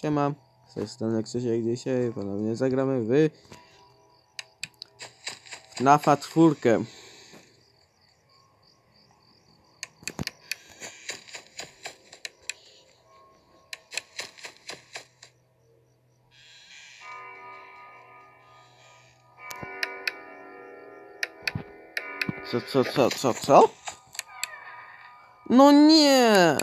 Siema, z tej strony Krzysiek dzisiaj ponownie zagramy w FNAFa 4 Co, co, co, co, co? No nie!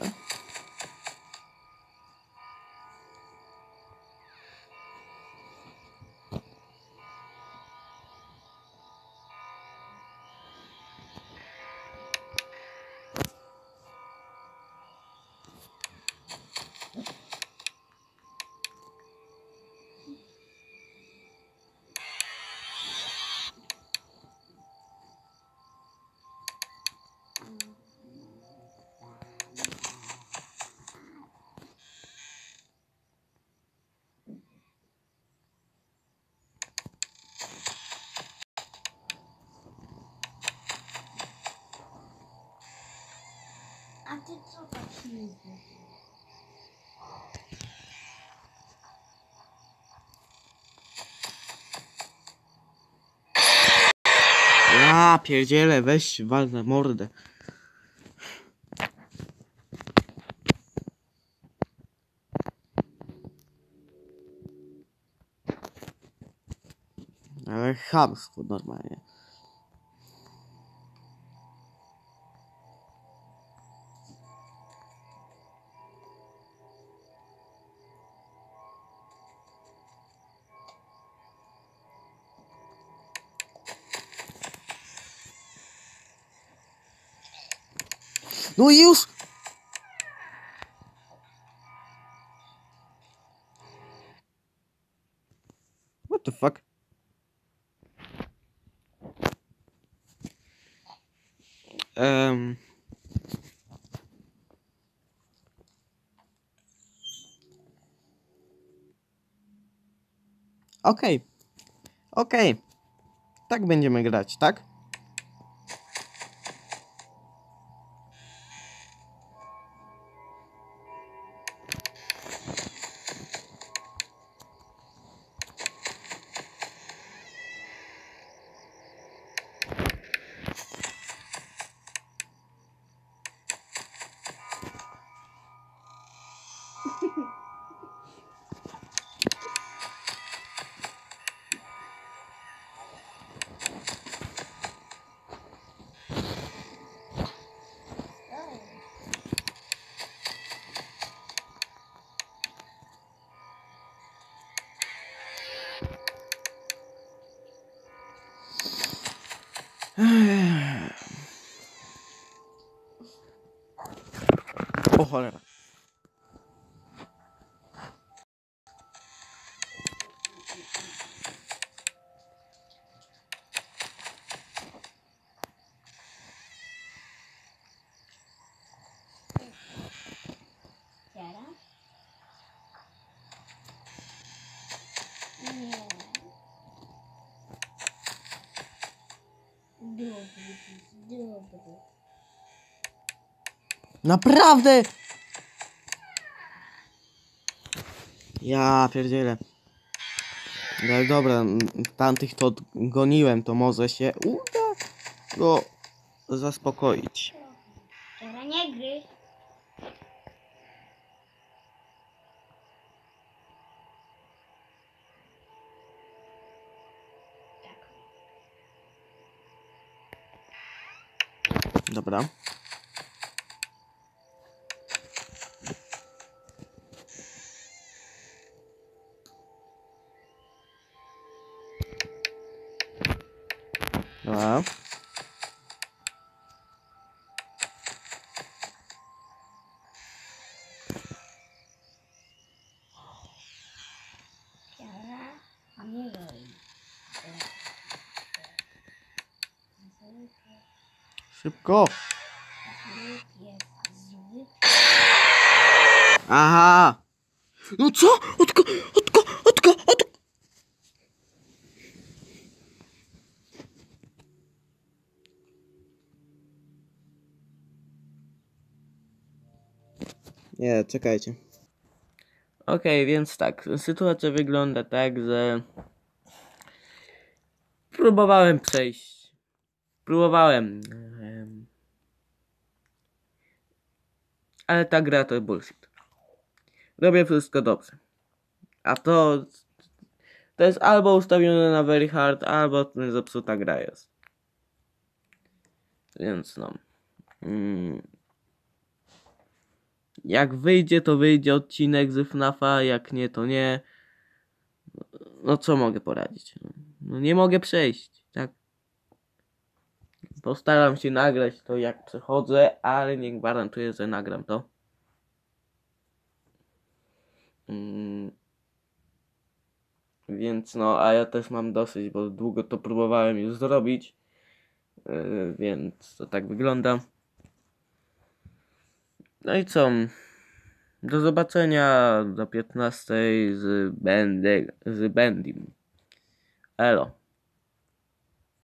Ty co tak śmiejesz? Ja pierdzielę, weź wal mordę. Ale chamstwo normalnie. No już! What the fuck? Um. Okej. Okej. Tak będziemy grać, tak? 哎，我回来了。Naprawdę! Ja pierdzielę. No ale dobra, tamtych to goniłem, to może się uda go zaspokoić. Dobra. Dobra. Teraz, Szybko. Aha! No co? Odko, odko, odko, odko. Nie, czekajcie. Okej, więc tak, sytuacja wygląda tak, że próbowałem przejść. Próbowałem. Ale ta gra to bullshit. Robię wszystko dobrze. A to to jest albo ustawione na very hard, albo zepsuta gra jest. Więc no. Mm. Jak wyjdzie, to wyjdzie odcinek z FNAFa, jak nie, to nie. No co mogę poradzić? No nie mogę przejść, tak? Postaram się nagrać to jak przechodzę, ale nie gwarantuję, że nagram to. Mm. Więc no, a ja też mam dosyć, bo długo to próbowałem już zrobić. Yy, więc to tak wygląda. No i co? Do zobaczenia do 15 z Bendy, z Bendim. Elo.